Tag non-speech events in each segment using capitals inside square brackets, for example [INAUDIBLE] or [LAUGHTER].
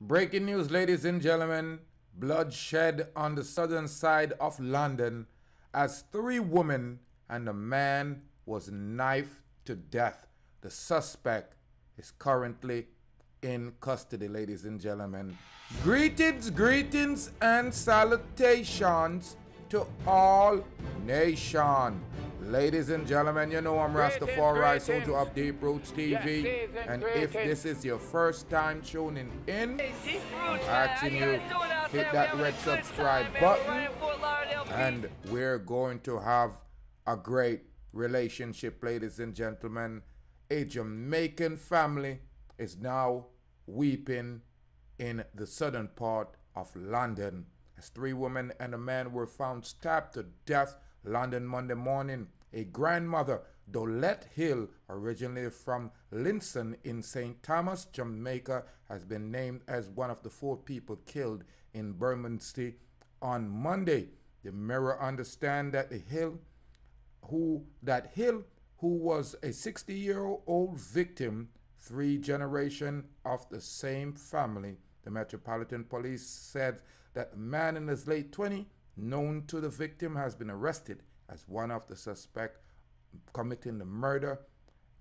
Breaking news, ladies and gentlemen. Bloodshed on the southern side of London as three women and a man was knifed to death. The suspect is currently in custody, ladies and gentlemen. Greetings, greetings, and salutations to all nation. Ladies and gentlemen, you know I'm Rastafari, soldier of Deep Roots TV. and if this is your first time tuning in, I'm asking you hit that red subscribe button. And we're going to have a great relationship, ladies and gentlemen. A Jamaican family is now weeping in the southern part of London as three women and a man were found stabbed to death London Monday morning. A grandmother, Dolet Hill, originally from Lyssons in St. Thomas, Jamaica, has been named as one of the four people killed in Bermondsey on Monday. The Mirror understand that the Hill, who that Hill, who was a 60-year-old victim, three generation of the same family, the Metropolitan Police said that a man in his late 20s, known to the victim, has been arrested as one of the suspects committing the murder.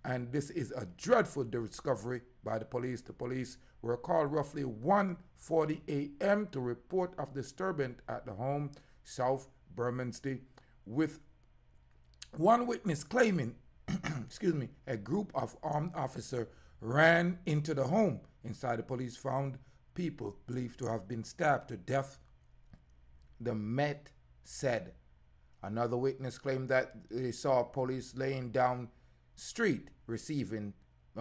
And this is a dreadful discovery by the police. The police were called roughly 1.40 a.m. to report of disturbance at the home, South Bermondsey, with one witness claiming, [CLEARS THROAT] excuse me, a group of armed officers ran into the home. Inside, the police found people believed to have been stabbed to death, the Met said. Another witness claimed that they saw police laying down street receiving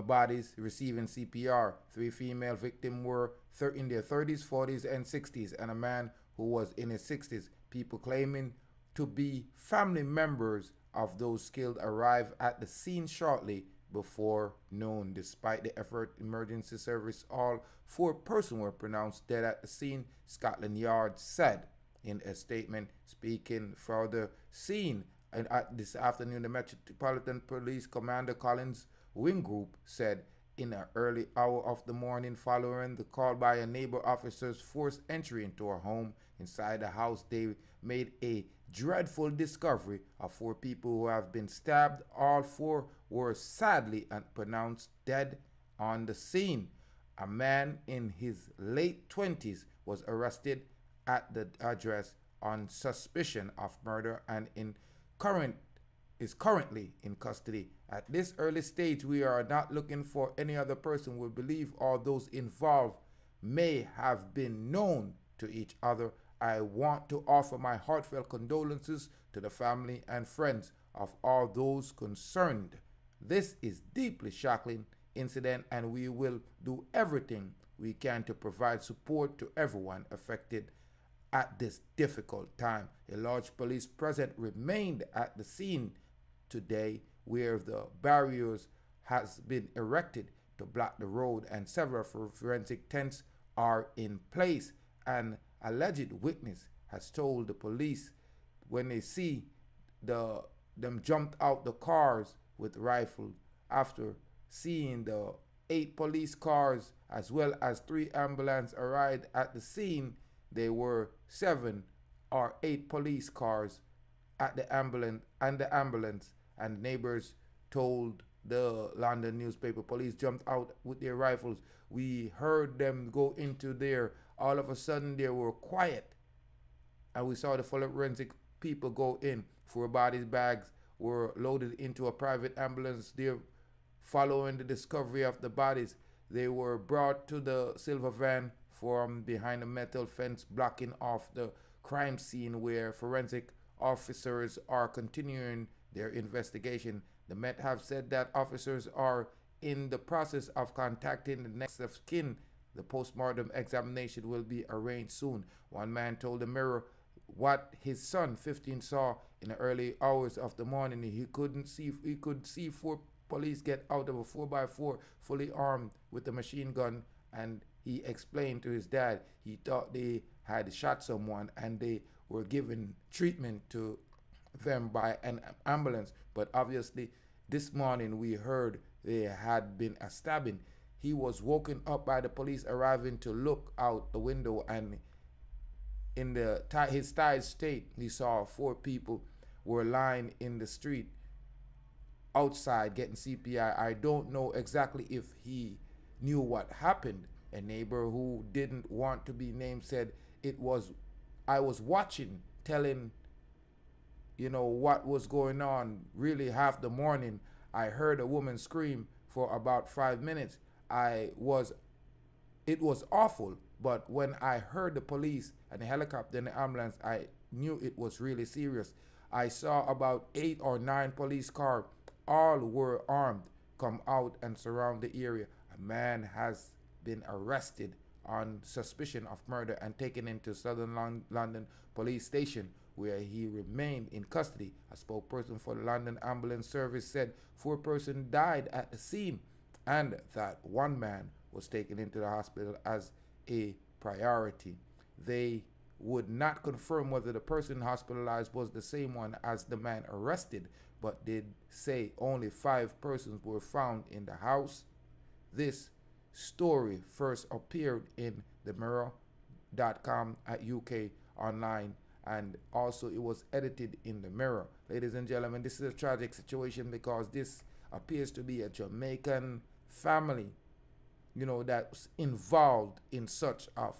bodies receiving CPR. Three female victims were in their 30s, 40s, and 60s, and a man who was in his 60s. People claiming to be family members of those killed arrived at the scene shortly before noon. Despite the effort, emergency service, all four persons were pronounced dead at the scene, Scotland Yard said in a statement speaking for the scene. And this afternoon, the Metropolitan Police Commander Collins Wingrove said in an early hour of the morning following the call by a neighbor officers forced entry into a home inside the house they made a dreadful discovery of four people who have been stabbed all four were sadly pronounced dead on the scene a man in his late 20s was arrested at the address on suspicion of murder and in current is currently in custody. At this early stage, we are not looking for any other person. We believe all those involved may have been known to each other. I want to offer my heartfelt condolences to the family and friends of all those concerned. This is deeply shocking incident and we will do everything we can to provide support to everyone affected at this difficult time. A large police presence remained at the scene today where the barriers has been erected to block the road and several forensic tents are in place. An alleged witness has told the police when they see the them jumped out the cars with rifles after seeing the eight police cars as well as three ambulance arrived at the scene there were seven or eight police cars at the ambulance and the ambulance and neighbors told the London newspaper police jumped out with their rifles. We heard them go into there. All of a sudden, they were quiet. And we saw the forensic people go in. Four bodies bags were loaded into a private ambulance. There, following the discovery of the bodies, they were brought to the silver van from behind a metal fence blocking off the crime scene where forensic officers are continuing their investigation. The Met have said that officers are in the process of contacting the next of kin. The postmortem examination will be arranged soon. One man told the Mirror what his son, 15, saw in the early hours of the morning. He couldn't see. He could see four police get out of a 4x4 fully armed with a machine gun and he explained to his dad he thought they had shot someone and they were given treatment to them by an ambulance. But obviously, this morning we heard there had been a stabbing. he was woken up by the police arriving to look out the window and in the his tired state he saw four people were lying in the street outside getting CPI. I don't know exactly if he knew what happened. A neighbor who didn't want to be named said it was I was watching telling you know what was going on really half the morning I heard a woman scream for about 5 minutes. I was it was awful, but when I heard the police and the helicopter and the ambulance, I knew it was really serious. I saw about 8 or 9 police cars all were armed come out and surround the area. A man has been arrested on suspicion of murder and taken into Southern London Police Station where he remained in custody. A spokesperson for the London Ambulance Service said four persons died at the scene and that one man was taken into the hospital as a priority. They would not confirm whether the person hospitalized was the same one as the man arrested, but did say only five persons were found in the house. This story first appeared in the mirror.com at UK online and also it was edited in the mirror. Ladies and gentlemen, this is a tragic situation because this appears to be a Jamaican family, you know, that's involved in such of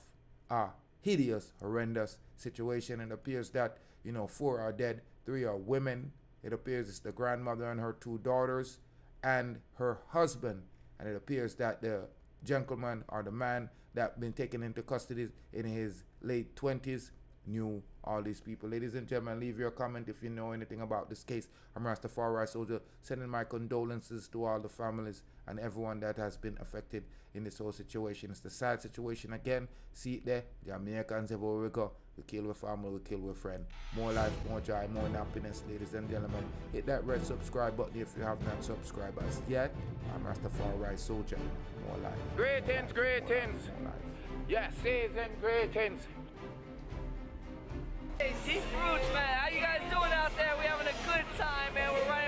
a hideous, horrendous situation. And it appears that, you know, four are dead, three are women. It appears it's the grandmother and her two daughters and her husband. And it appears that the gentleman or the man that been taken into custody in his late 20s knew all these people. Ladies and gentlemen, leave your comment if you know anything about this case. I'm Rastafari Soldier, sending my condolences to all the families and everyone that has been affected in this whole situation. It's the sad situation again. See it there. The Americans everywhere we go. We kill with family, we kill with friend. More life, more joy, more happiness, ladies and gentlemen. Hit that red subscribe button if you have not subscribed us yet. I'm Rastafari Soldier. More life. Greetings, greetings. Yes, season greetings. Hey, Deep Roots, man. How you guys doing out there? We having a good time, man. We're running